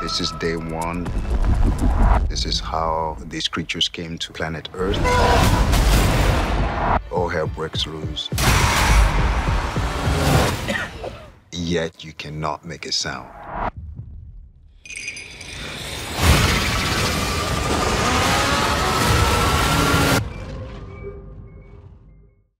This is day one. This is how these creatures came to planet Earth. All hell breaks loose. Yet you cannot make a sound.